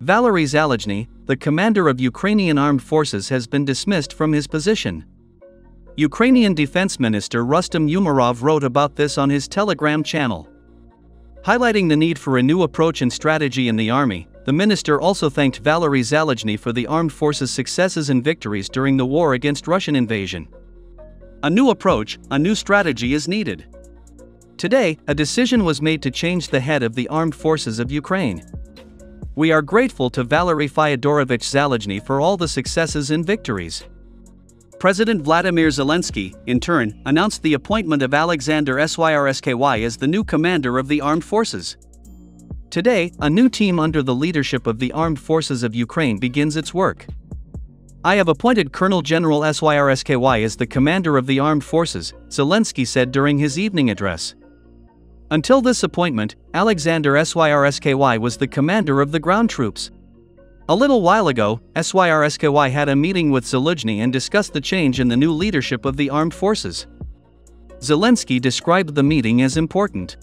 Valery Zaluzhny, the commander of Ukrainian armed forces has been dismissed from his position. Ukrainian Defense Minister Rustem Umerov wrote about this on his Telegram channel. Highlighting the need for a new approach and strategy in the army, the minister also thanked Valery Zaluzhny for the armed forces' successes and victories during the war against Russian invasion. A new approach, a new strategy is needed. Today, a decision was made to change the head of the armed forces of Ukraine. We are grateful to Valery Fyodorovich Zaluzhny for all the successes and victories. President Vladimir Zelensky, in turn, announced the appointment of Alexander Syrsky as the new commander of the armed forces. Today, a new team under the leadership of the Armed Forces of Ukraine begins its work. I have appointed Colonel General Syrsky as the commander of the armed forces, Zelensky said during his evening address. Until this appointment, Alexander Syrsky was the commander of the ground troops. A little while ago, Syrsky had a meeting with Zelensky and discussed the change in the new leadership of the armed forces. Zelensky described the meeting as important.